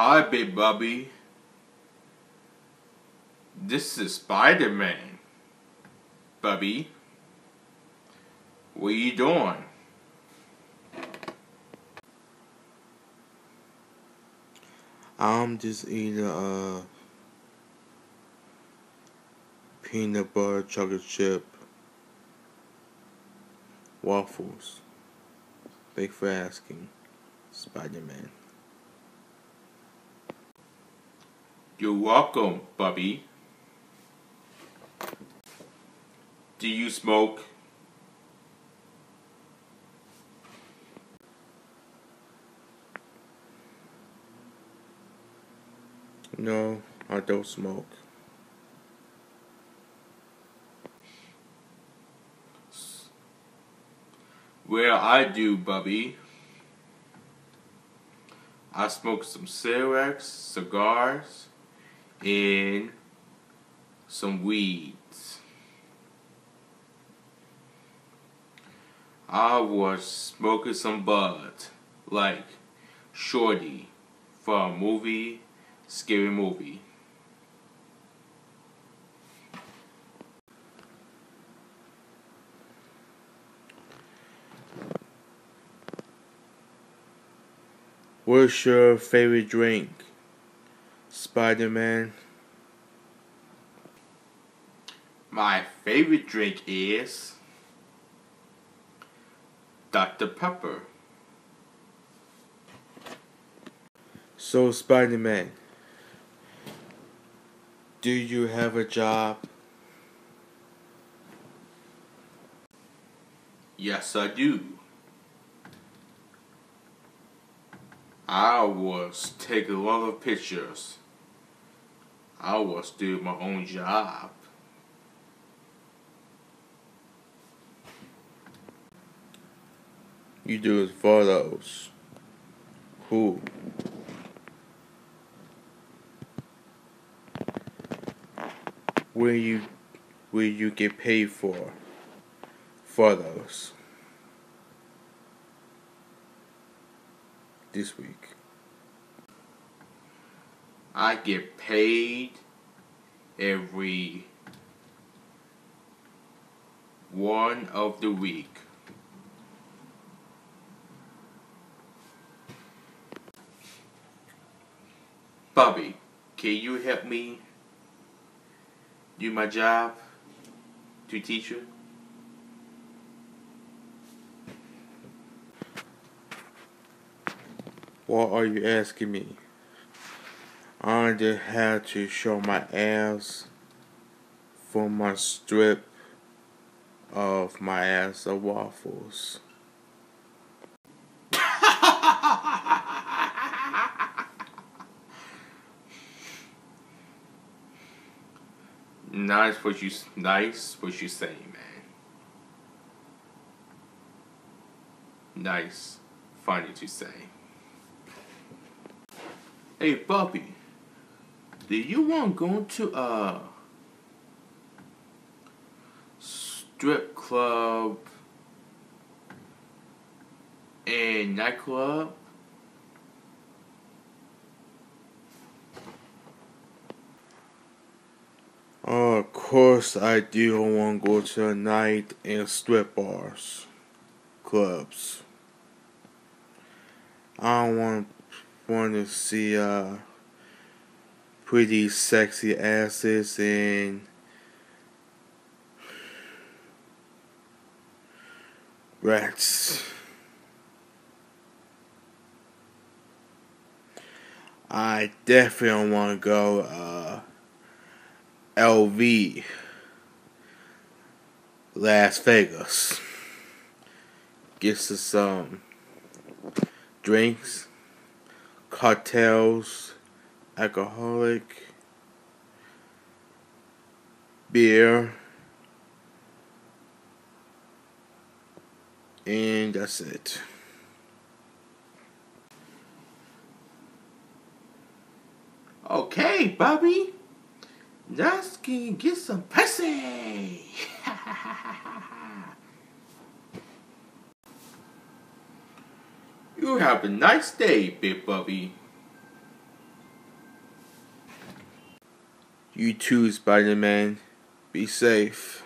Hi, Big Bubby. This is Spider-Man. Bubby. What you doing? I'm just eating uh peanut butter chocolate chip waffles. Thanks for asking, Spider-Man. You're welcome, Bubby. Do you smoke? No, I don't smoke. Well, I do, Bubby. I smoke some Cirex, cigars, and some weeds. I was smoking some bud, like Shorty, for a movie, scary movie. What's your favorite drink, Spider-Man? My favorite drink is Dr. Pepper. So, Spider-Man, do you have a job? Yes, I do. I was taking a lot of pictures. I was doing my own job. You do photos. Who? Will you will you get paid for photos this week? I get paid every one of the week. Bobby, can you help me do my job to teacher? What are you asking me? I just had to show my ass for my strip of my ass of waffles. Nice what you nice what you say, man. Nice, funny to say. Hey, Bobby, do you want to go to a strip club and nightclub? Uh, of course, I do want to go to a night in strip bars, clubs. I want want to see uh pretty sexy asses and rats. I definitely want to go uh LV Las Vegas. Gets us some drinks, cocktails, alcoholic, beer, and that's it. Okay, Bobby. Let's get some pussy. you have a nice day, Big Bubby. You too, Spider Man. Be safe.